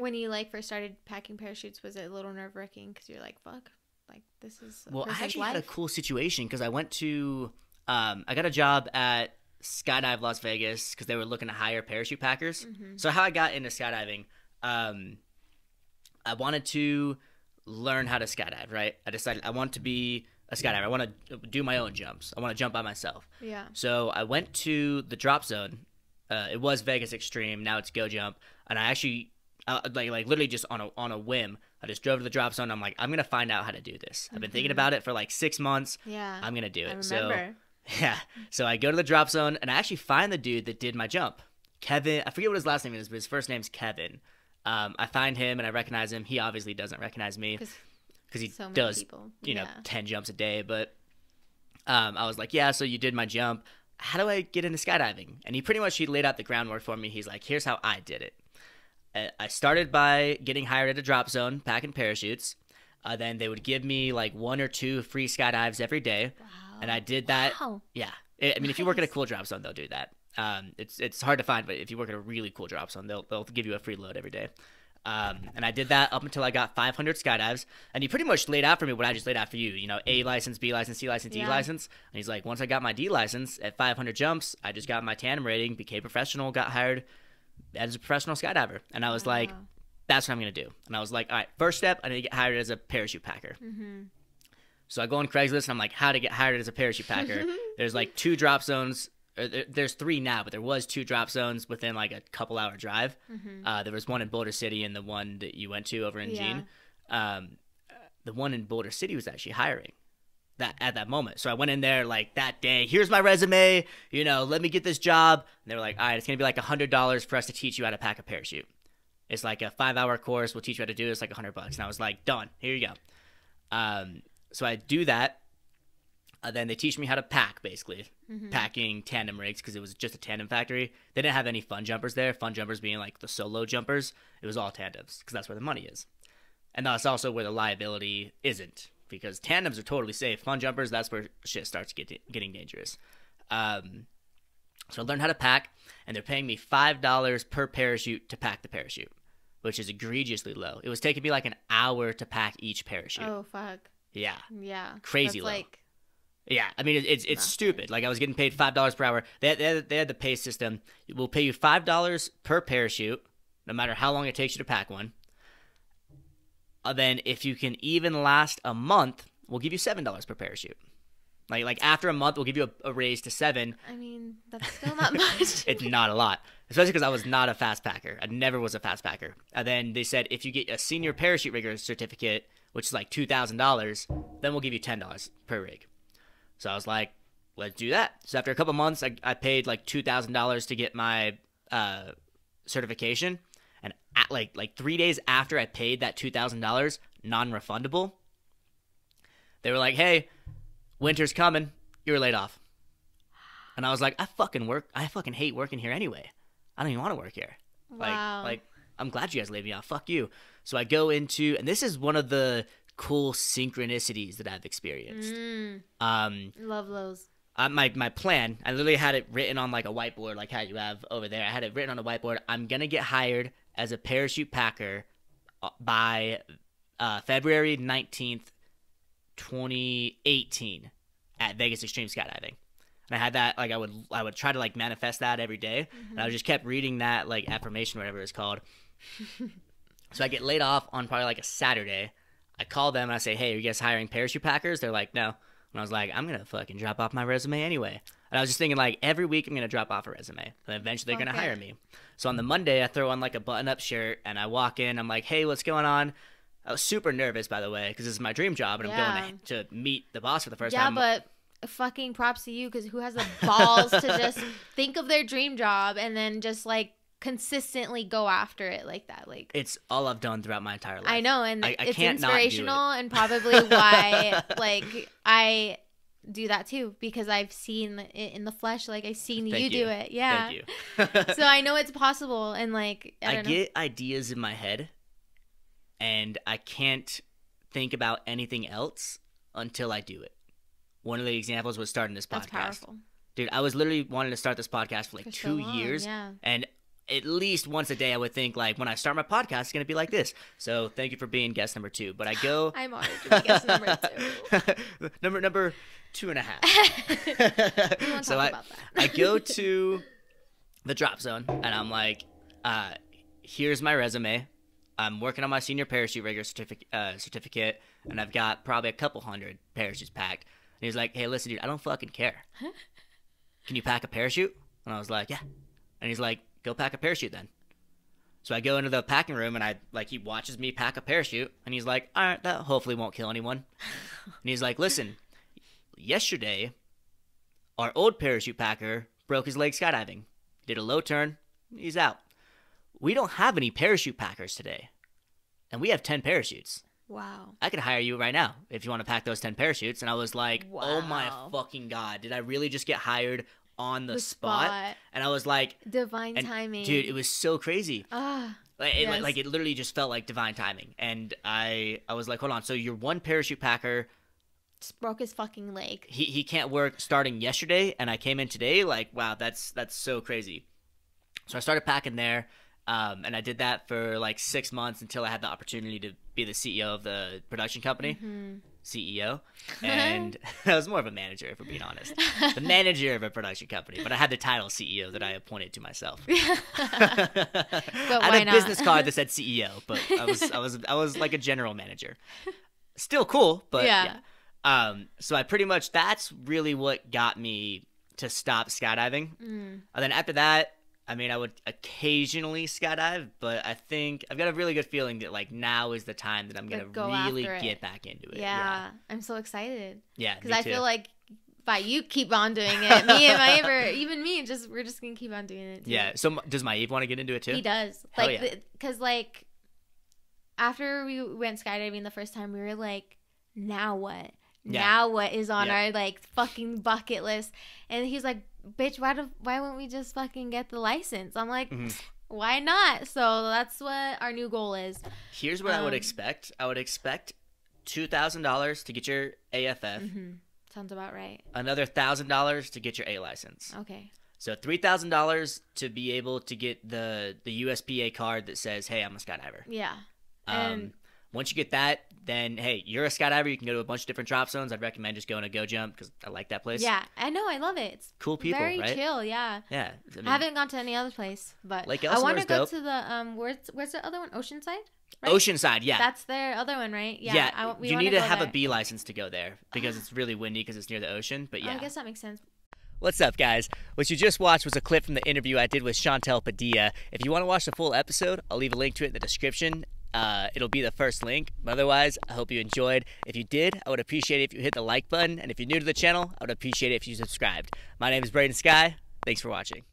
when you like first started packing parachutes, was it a little nerve wracking because you're like, fuck, like this is a Well, I actually life? had a cool situation because I went to, um, I got a job at Skydive Las Vegas because they were looking to hire parachute packers. Mm-hmm. So how I got into skydiving, um, I wanted to learn how to skydive. Right, I decided I want to be a skydiver. I want to do my own jumps. I want to jump by myself. yeah. So I went to the drop zone. Uh, it was Vegas Extreme. Now it's Go Jump, and I actually, uh, like, like literally just on a on a whim, I just drove to the drop zone. I'm like, I'm gonna find out how to do this. I've been thinking about it for like six months. Yeah. I'm gonna do it. So yeah, so I go to the drop zone, and I actually find the dude that did my jump, Kevin. I forget what his last name is, but his first name's Kevin. Um, I find him and I recognize him. He obviously doesn't recognize me because he so many does people. you know, Yeah. 10 jumps a day. But um, I was like, yeah, so you did my jump. How do I get into skydiving? And he pretty much he laid out the groundwork for me. He's like, here's how I did it. Uh, I started by getting hired at a drop zone, packing parachutes. Uh, then they would give me like one or two free skydives every day. And I did that. Wow. Yeah. I I mean, if you work at a cool drop zone, they'll do that. Um, it's it's hard to find, but if you work at a really cool drop zone, they'll they'll give you a free load every day. Um, and I did that up until I got 500 skydives. And he pretty much laid out for me what I just laid out for you. You know, A license, B license, C license, D license. And he's like, once I got my D license at 500 jumps, I just got my tandem rating, became professional, got hired as a professional skydiver. And I was like, that's what I'm gonna do. And I was like, all right, first step, I need to get hired as a parachute packer. Mm-hmm. So I go on Craigslist and I'm like, how to get hired as a parachute packer. there's like two drop zones. Or there, there's three now, but there was two drop zones within like a couple hour drive. Mm-hmm. Uh, there was one in Boulder City and the one that you went to over in Yeah. Jean. Um, the one in Boulder City was actually hiring that at that moment. So I went in there like that day. Here's my resume. You know, let me get this job. And they were like, all right, it's gonna be like a hundred dollars for us to teach you how to pack a parachute. It's like a five hour course. We'll teach you how to do it. It's like a hundred bucks. And I was like, done. Here you go. Um, so I do that. Uh, then they teach me how to pack, basically packing tandem rigs because it was just a tandem factory. They didn't have any fun jumpers there. Fun jumpers being like the solo jumpers. It was all tandems because that's where the money is, and that's also where the liability isn't because tandems are totally safe. Fun jumpers, that's where shit starts getting getting dangerous. Um, so I learned how to pack, and they're paying me five dollars per parachute to pack the parachute, which is egregiously low. It was taking me like an hour to pack each parachute. Oh fuck. Yeah. Yeah. Crazy That's low. like Yeah, I mean it's it's stupid. Like I was getting paid five dollars per hour. They had, they, had, they had the pay system. We'll pay you five dollars per parachute, no matter how long it takes you to pack one. Uh, then if you can even last a month, we'll give you seven dollars per parachute. Like like after a month, we'll give you a, a raise to seven. I mean, that's still not much. It's not a lot, especially because I was not a fast packer. I never was a fast packer. And then they said if you get a senior parachute rigger certificate, which is like two thousand dollars, then we'll give you ten dollars per rig. So I was like, let's do that. So after a couple months, I, I paid like two thousand dollars to get my uh, certification, and at like like three days after I paid that two thousand dollars, non-refundable, they were like, "Hey, winter's coming. You're laid off." And I was like, "I fucking work. I fucking hate working here anyway. I don't even want to work here. Wow. Like, like I'm glad you guys laid me off. Fuck you." So I go into, and this is one of the cool synchronicities that I've experienced. Mm, Um, love those. uh, my my plan. I literally had it written on like a whiteboard, like how you have over there. I had it written on a whiteboard. I'm gonna get hired as a parachute packer uh, by uh, February 19th, 2018, at Vegas Extreme Skydiving. And I had that like I would I would try to like manifest that every day. and I just kept reading that like affirmation, whatever it's called. so I get laid off on probably like a Saturday. I call them and I say, "Hey, are you guys hiring parachute packers?" They're like, "No." And I was like, "I'm gonna fucking drop off my resume anyway." And I was just thinking, like, every week I'm gonna drop off a resume, and eventually they're gonna hire me. So on the Monday, I throw on like a button-up shirt, and I walk in. I'm like, "Hey, what's going on?" I was super nervous, by the way, because this is my dream job, and I'm going to, to meet the boss for the first yeah, time. Yeah, but fucking props to you because who has the balls to just think of their dream job and then just like consistently go after it like that? Like, it's all I've done throughout my entire life. I know, and I- I it's not it. inspirational and probably why like I do that too because I've seen it in the flesh. Like I've seen Thank you, you. do it. Yeah. Thank you. so I know it's possible, and like I, I, don't know. get ideas in my head, and I can't think about anything else until I do it. One of the examples was starting this That's podcast. powerful. Dude, I was literally wanting to start this podcast for like For so two long, years, yeah. and at least once a day, I would think like when I start my podcast, it's gonna be like this. So thank you for being guest number two. But I go I'm honored to be guest number two. number number two and a half. So I. I go to the drop zone and I'm like, uh, here's my resume. I'm working on my senior parachute rigger certificate, uh, certificate, and I've got probably a couple hundred parachutes packed. And he's like, "Hey, listen, dude, I don't fucking care. Can you pack a parachute?" And I was like, "Yeah." And he's like, "Go pack a parachute then." So I go into the packing room and I like he watches me pack a parachute and he's like, "All right, that hopefully won't kill anyone." and he's like, "Listen, yesterday our old parachute packer broke his leg skydiving. Did a low turn, he's out. We don't have any parachute packers today. And we have 10 parachutes. Wow. I could hire you right now if you want to pack those 10 parachutes. And I was like, oh my fucking God. Did I really just get hired on the, The spot? spot. And I was like, Divine timing. dude, it was so crazy. Ah, Like it, Yes. like it literally just felt like divine timing. And I, I was like, hold on. So you're one parachute packer. just broke his fucking leg. he he can't work starting yesterday and I came in today like wow that's that's so crazy. So I started packing there um, and I did that for like 6 months until I had the opportunity to be the CEO of the production company. Mm-hmm. CEO and I was more of a manager if we're being honest. The manager of a production company, but I had the title CEO that I appointed to myself. I had a not? business card that said CEO, but I was I was I was like a general manager. Still cool, but Yeah. yeah. Um, so I pretty much that's really what got me to stop skydiving. Mm. And then after that, I mean, I would occasionally skydive, but I think I've got a really good feeling that like now is the time that I'm gonna Like, go really get back into it. Yeah, yeah. I'm so excited yeah, because I too. feel like if you keep on doing it, me and my ever, even me, just we're just gonna keep on doing it. Too. yeah. So does my Eve want to get into it too? He does. Hell Like, yeah. because like after we went skydiving the first time, we were like, now what? Yeah. Now what is on Yeah. our like fucking bucket list? And he's like, bitch, why do why won't we just fucking get the license? I'm like, Mhm. why not? So that's what our new goal is. Here's what I would Um, expect. I would expect two thousand dollars to get your AFF, hmm Sounds about right. another thousand dollars to get your A license. Okay. So three thousand dollars to be able to get the the USPA card that says, "Hey, I'm a skydiver." Yeah. Um, And- once you get that, then hey, you're a skydiver. You can go to a bunch of different drop zones. I'd recommend just going to Go Jump because I like that place. Yeah, I know. I love it. It's cool people, very right? chill. Yeah. Yeah, I, mean, I haven't gone to any other place, but Lake I want to go dope. to the um. Where's where's the other one? Oceanside. right? Oceanside. Yeah, That's their other one, right? Yeah. yeah. I, we you need to have a there. B license to go there because it's really windy because it's near the ocean. But Oh, yeah, I guess that makes sense. What's up, guys? What you just watched was a clip from the interview I did with Chantel Padilla. If you want to watch the full episode, I'll leave a link to it in the description. Uh, it'll be the first link. But otherwise, I hope you enjoyed. If you did, I would appreciate it if you hit the like button. And if you're new to the channel, I would appreciate it if you subscribed. My name is Braden Sky. Thanks for watching.